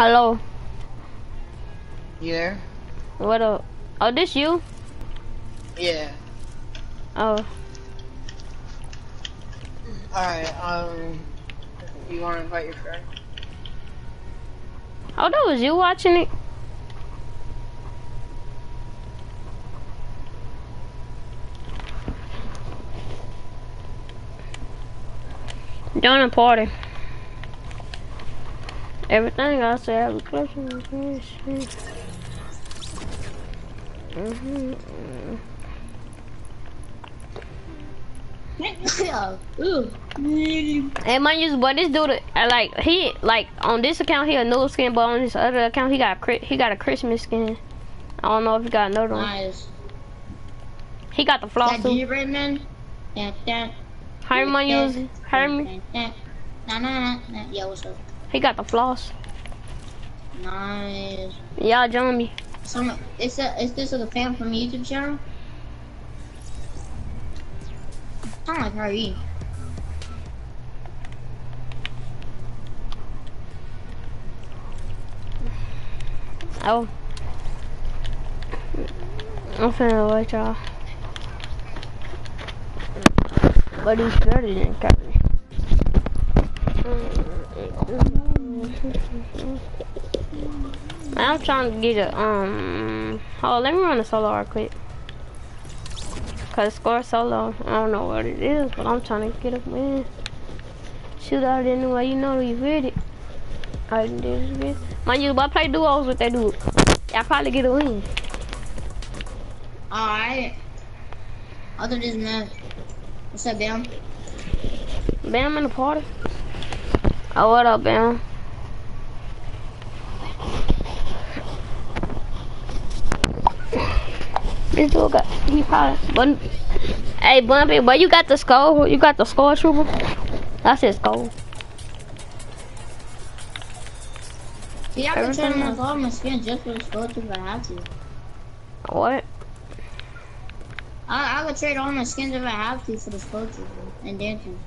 Hello. You there? What up? Oh, this you? Yeah. Oh. Alright, um, you want to invite your friend? Oh, that was you watching it? Join a party. Everything I say, I have a question. Mm-hmm. Ooh. And mind you, but this dude, uh, like he, like on this account he a new skin, but on this other account he got a, he got a Christmas skin. I don't know if he got another one. Nice. He got the floss That too. gingerbread man? That, that. I using? How Nah, nah, nah, nah. Yeah, what's up? He got the floss. Nice. Y'all join me. Some, is, that, is this a fan from YouTube channel? Sound like Harvey. Oh. I'm finna wait y'all. But he's better than Curry. I'm trying to get a, um, oh, let me run a solo real quick. Cause score solo, I don't know what it is, but I'm trying to get a win. Shoot out anyway, you know you read it. I did this. Mind you, but I play duos with that dude. I'll probably get a win. Alright. Other than that, what's up, Bam? Bam in the party. Oh, what up, Bam? This dude got, he probably, but, hey, Bumpy, but you got the skull, you got the skull trooper? That's his skull. Yeah, I turn Everything off else. all my skin just for the skull trooper if I have to. What? I, I would trade all my skins if I have to for the skull trooper and dancing.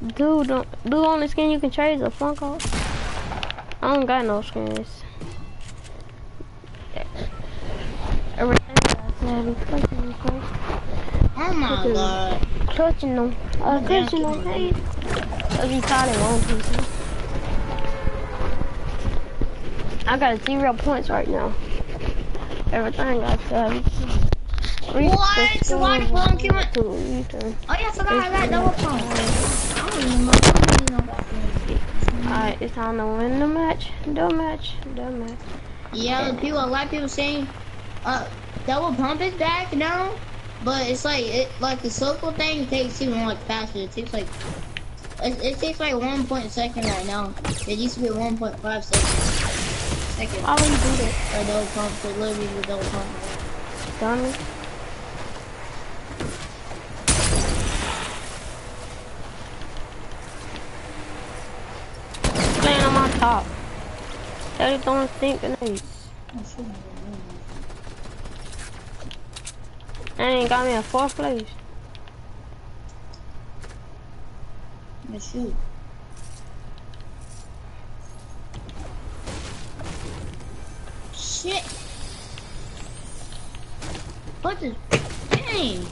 Dude, don't, dude, only skin you can trade is a Funko. I don't got no skins. Everything I said, is clutching, okay? Oh my Okay. god. Clutching them. Uh, clutching them, me call it one piece. I got zero points right now. Everything got seven. What? The phone came up- Two, turn. Oh yeah, I forgot I got double pump. I don't even know. I don't even know about this. Alright, it's time to win the match. The match. The match. Yeah, people, a lot of people saying, uh, double pump is back now, but it's like it like the circle thing takes even like faster. It takes like it, it takes like one point second right now. It used to be one point five seconds. Second. Why would you do that? A double pump, so literally the double pump. Dummy. Top. Daddy throwing stink grenades. That ain't got me a fourth place. Let's shoot. Shit. What the? Dang.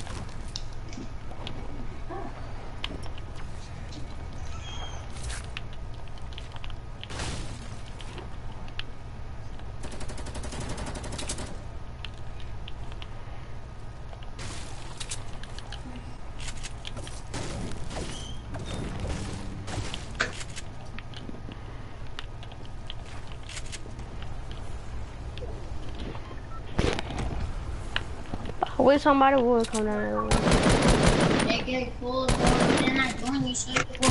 Wish somebody would come down there. They get full of and I join you shit. Full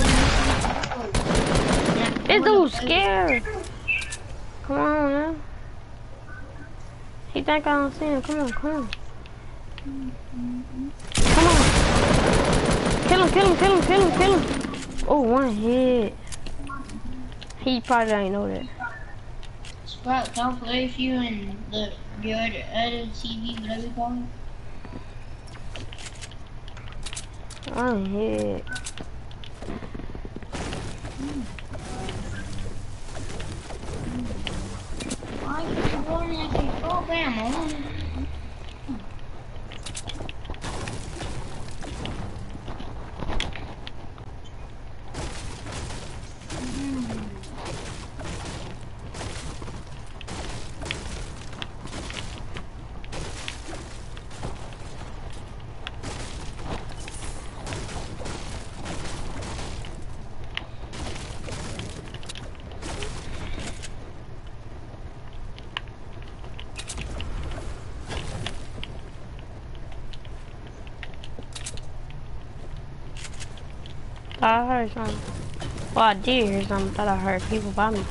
This dude's scared. Come on now. He think I don't see him. Come on, come on. Come on. Kill him, kill him, kill him, kill him, kill him. Oh, one hit. He probably ain't know that. Sprout, don't play if you and the your other, other TV, whatever you call it. I hit. Why you going to go down? I heard something. Well, I did hear something. Thought I heard people by me.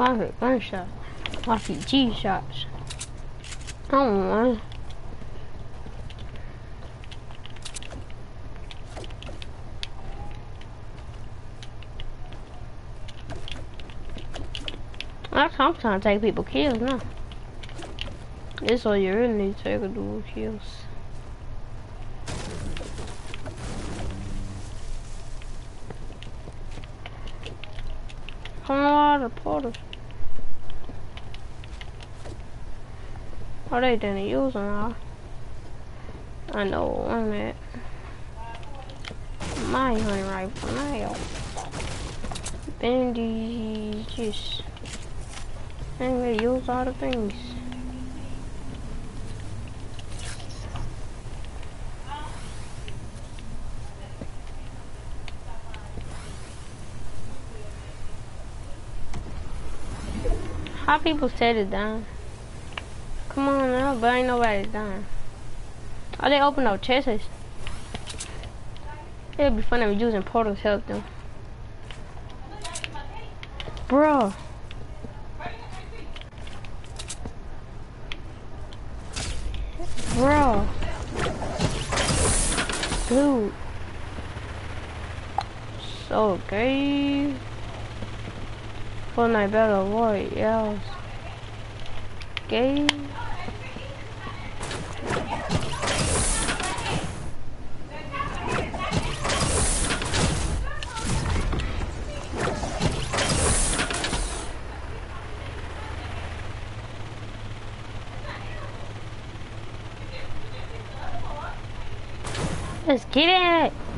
Well, I heard gunshot. RPG shots. Oh, I don't. That's I'm trying to take people kills now. This all you really need to take a dual kills. Come on, the portals. Oh, they didn't use them all. I know one that. My hunting rifle now. Bandages. Anyway, use all the things. How people set it down? Come on now, but ain't nobody down. Oh, they open up chests. It'd be fun if using portals help them. Bro. Bro. Dude. So gay. Fortnite Battle Royale. Gay. Let's get it!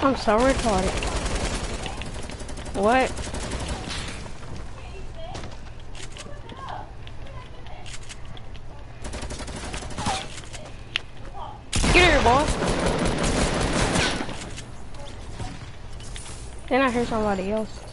I'm so retarded. What? Get here, boss. Then I hear somebody else.